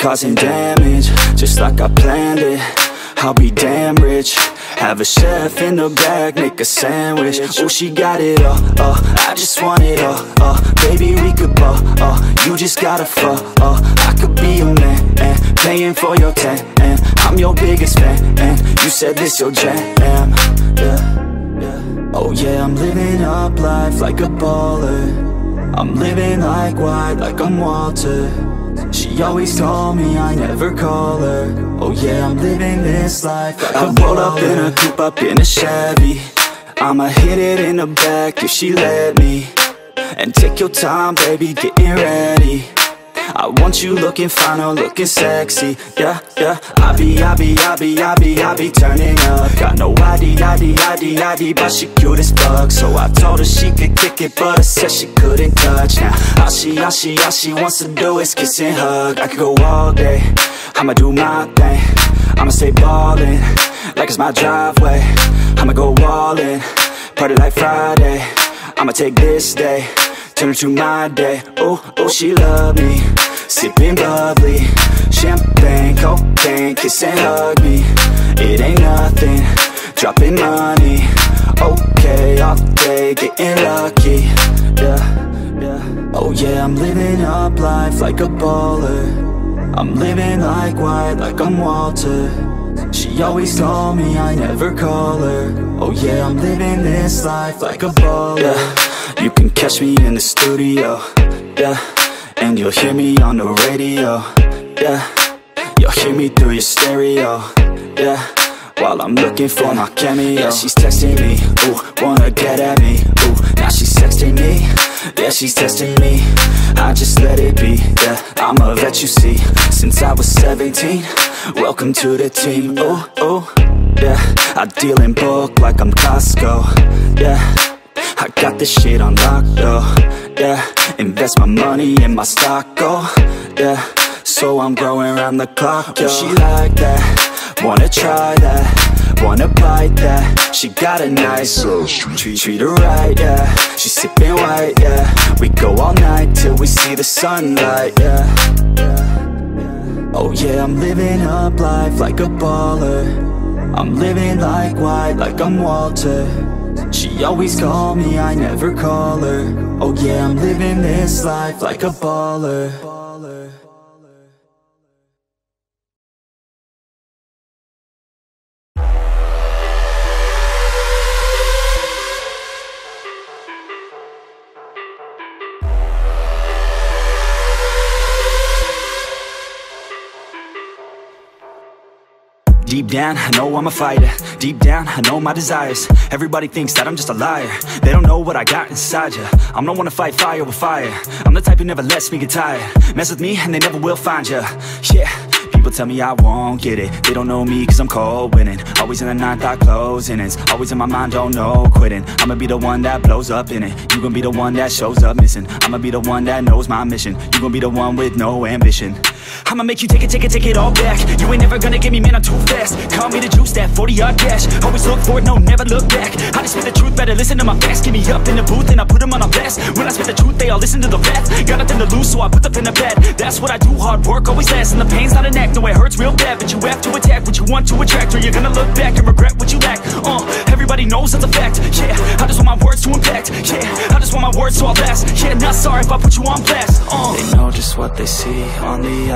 causing damage, just like I planned it. I'll be damn rich. Have a chef in the back, make a sandwich. Oh, she got it all, uh, I just want it all, uh. Baby, we could ball, uh, you just gotta fall, uh. I could be a man, and paying for your tan And I'm your biggest fan, and you said this your jam, yeah, yeah. Oh yeah, I'm living up life like a baller. I'm living like white, like I'm Walter she always told me I never call her. Oh yeah, I'm living this life. I roll up in a coupe, up in a Chevy. I'ma hit it in the back if she let me. And take your time, baby, getting ready I want you looking fine or looking sexy. Yeah, yeah. I be, I be, I be, I be, I be turning up. Got no ID, ID, ID, ID But she cute as fuck. So I told her she could kick it But I said she couldn't touch. Now all she, all she, all she wants to do is kiss and hug. I could go all day. I'ma do my thing. I'ma stay ballin' Like it's my driveway. I'ma go all in Party like Friday. I'ma take this day Turn it to my day. Oh, oh, she love me Sipping bubbly Champagne, cocaine Kiss and hug me It ain't nothing Dropping money. Okay, day Getting lucky. Yeah, yeah. Oh yeah, I'm living up life like a baller. I'm living like white, like I'm Walter. She always told me I never call her. Oh yeah, I'm living this life like a baller. Yeah, You can catch me in the studio. Yeah, and you'll hear me on the radio. Yeah, you'll hear me through your stereo. Yeah. While I'm looking for my cameo. Yeah, she's texting me, ooh, wanna get at me. Ooh, now she's texting me, yeah, she's testing me. I just let it be, yeah, I'm a vet you see. Since I was 17, welcome to the team. Ooh, ooh, yeah, I deal in bulk like I'm Costco. Yeah, I got this shit on lock though Yeah, invest my money in my stock, oh. Yeah, so I'm growing around the clock, yo. She like that Wanna try that, wanna bite that. She got a nice treat, treat her right, yeah. She sipping white, yeah. We go all night till we see the sunlight, yeah. Oh yeah, I'm living up life like a baller. I'm living like white, like I'm Walter She always call me, I never call her. Oh yeah, I'm living this life like a baller down, I know I'm a fighter. Deep down, I know my desires. Everybody thinks that I'm just a liar. They don't know what I got inside ya. I'm the one to fight fire with fire. I'm the type who never lets me get tired. Mess with me and they never will find ya. Yeah People tell me I won't get it. They don't know me cause I'm cold winning. Always in the ninth, I closing It's always in my mind, don't know quitting. I'ma be the one that blows up in it. You gon' be the one that shows up missing. I'ma be the one that knows my mission. You gon' be the one with no ambition I'ma make you take it, take it, take it all back. You ain't never gonna get me, man, I'm too fast. Call me the juice, that 40-yard dash. Always look forward, no, never look back. I just spit the truth, better listen to my facts. Get me up in the booth and I put them on a blast. When I spit the truth, they all listen to the facts Got nothing to lose, so I put the pen to bed. That's what I do, hard work always lasts And the pain's not an act, no, it hurts real bad. But you have to attack what you want to attract Or you're gonna look back and regret what you lack. Uh, everybody knows that's a fact. Yeah, I just want my words to impact. Yeah, I just want my words to all last. Yeah, not sorry if I put you on blast. Uh. They know just what they see on the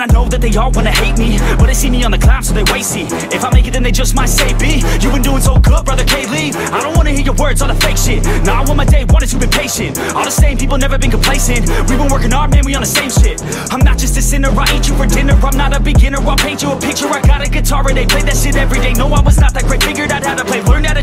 and I know that they all wanna hate me But they see me on the climb so they wait see If I make it then they just might say B You been doing so good brother K-Lee I don't wanna hear your words all the fake shit. Now I want my day is you been patient. All the same people never been complacent. We been working hard man we on the same shit. I'm not just a sinner I eat you for dinner. I'm not a beginner I'll paint you a picture. I got a guitar and they play that shit every day. No I was not that great. Figured out how to play Learned how to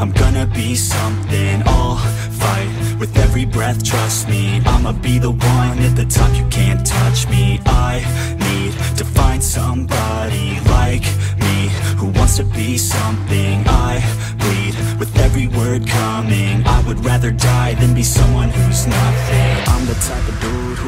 I'm gonna be something, I'll fight With every breath, trust me. I'ma be the one at the top, you can't touch me. I need to find somebody like me Who wants to be something. I bleed with every word coming. I would rather die than be someone who's nothing. I'm the type of dude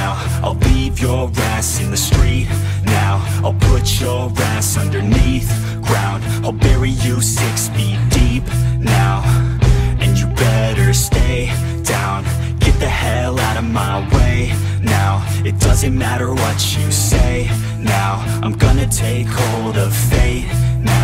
now. I'll leave your ass in the street now. I'll put your ass underneath ground. I'll bury you six feet deep now. And you better stay down. Get the hell out of my way now. It doesn't matter what you say now. I'm gonna take hold of fate now